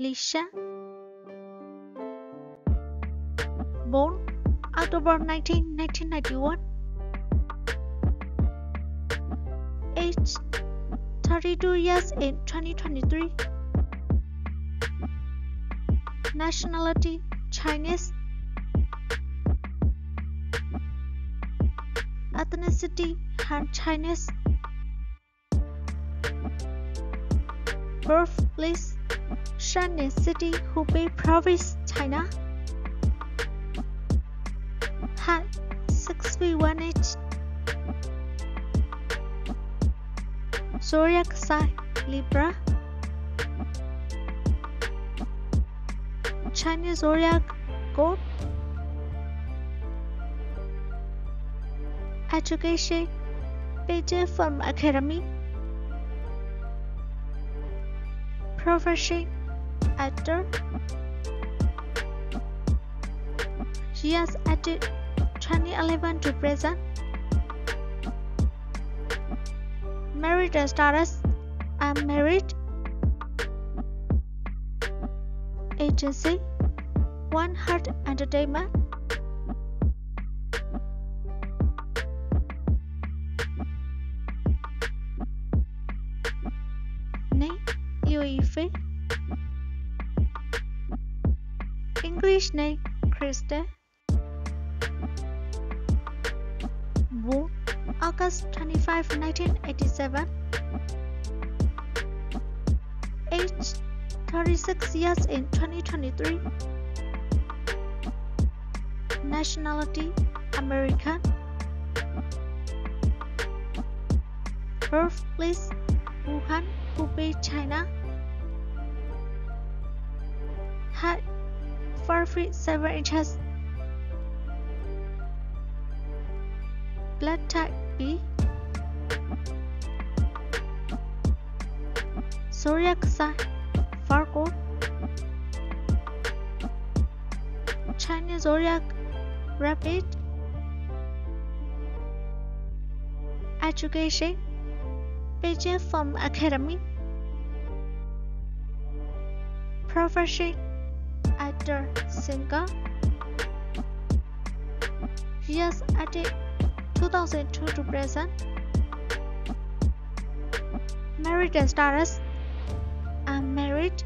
Malaysia. Born October 19, 1991. Age 32 years in 2023. Nationality Chinese. Ethnicity Han Chinese. Birthplace Xianning City, Hubei Province, China. Height 6 feet 1. Zodiac sign Libra. Chinese zodiac goat. Education Beijing Film Academy. Profession Actor. She has acted 2011 to present. Married status I'm married. Agency One Heart Entertainment. Name Liu English name Krista. Born August 25, 1987. Age 36 years in 2023. Nationality American. Birthplace Wuhan, Hubei, China. Height 4 feet 7 inches. Blood type B. Sign Virgo. Chinese zodiac Rabbit. Education Beijing Film Academy. Profession Actor Singer. Years acted 2002 to present. Married and status I'm married.